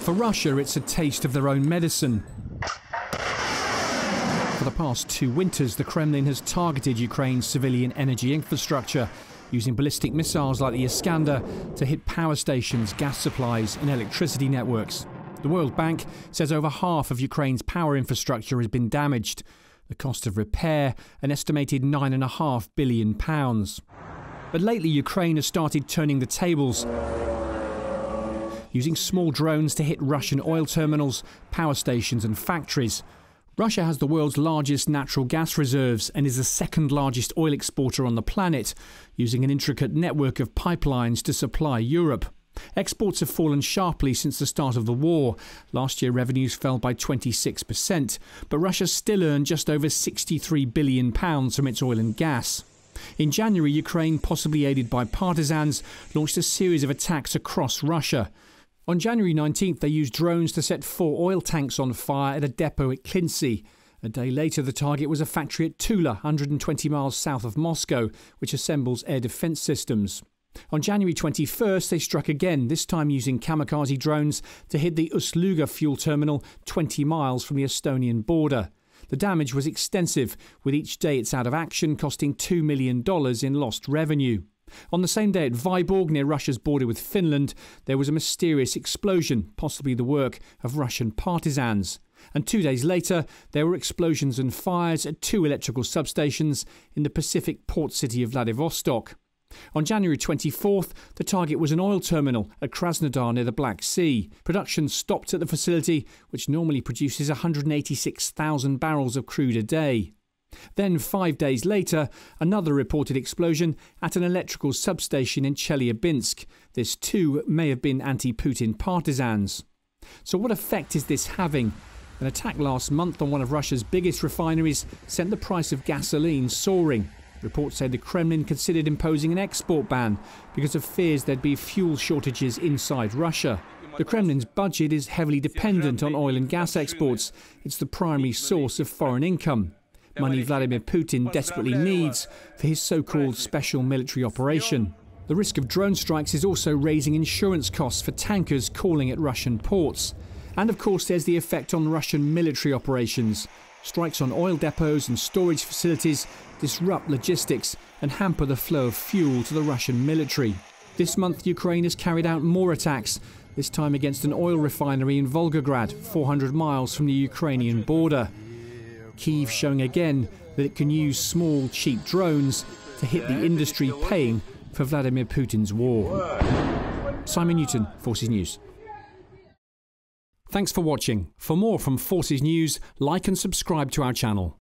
For Russia, it's a taste of their own medicine. For the past two winters, the Kremlin has targeted Ukraine's civilian energy infrastructure, using ballistic missiles like the Iskander to hit power stations, gas supplies, and electricity networks. The World Bank says over half of Ukraine's power infrastructure has been damaged. The cost of repair, an estimated £9.5 billion. But lately, Ukraine has started turning the tables using small drones to hit Russian oil terminals, power stations, and factories. Russia has the world's largest natural gas reserves and is the second largest oil exporter on the planet, using an intricate network of pipelines to supply Europe. Exports have fallen sharply since the start of the war. Last year, revenues fell by 26%, but Russia still earned just over £63 billion from its oil and gas. In January, Ukraine, possibly aided by partisans, launched a series of attacks across Russia. On January 19th, they used drones to set four oil tanks on fire at a depot at Klintsy. A day later, the target was a factory at Tula, 120 miles south of Moscow, which assembles air defence systems. On January 21st, they struck again, this time using kamikaze drones to hit the Ust-Luga fuel terminal 20 miles from the Estonian border. The damage was extensive, with each day it's out of action costing $2 million in lost revenue. On the same day at Vyborg, near Russia's border with Finland, there was a mysterious explosion, possibly the work of Russian partisans. And two days later, there were explosions and fires at two electrical substations in the Pacific port city of Vladivostok. On January 24th, the target was an oil terminal at Krasnodar near the Black Sea. Production stopped at the facility, which normally produces 186,000 barrels of crude a day. Then, five days later, another reported explosion at an electrical substation in Chelyabinsk. This too may have been anti Putin partisans. So, what effect is this having? An attack last month on one of Russia's biggest refineries sent the price of gasoline soaring. Reports say the Kremlin considered imposing an export ban because of fears there'd be fuel shortages inside Russia. The Kremlin's budget is heavily dependent on oil and gas exports. It's the primary source of foreign income money Vladimir Putin desperately needs for his so called special military operation. The risk of drone strikes is also raising insurance costs for tankers calling at Russian ports. And of course, there's the effect on Russian military operations. Strikes on oil depots and storage facilities disrupt logistics and hamper the flow of fuel to the Russian military. This month, Ukraine has carried out more attacks, this time against an oil refinery in Volgograd, 400 miles from the Ukrainian border. Kiev showing again that it can use small, cheap drones to hit the industry paying for Vladimir Putin's war. Simon Newton, Forces News. Thanks for watching. For more from Forces News, like and subscribe to our channel.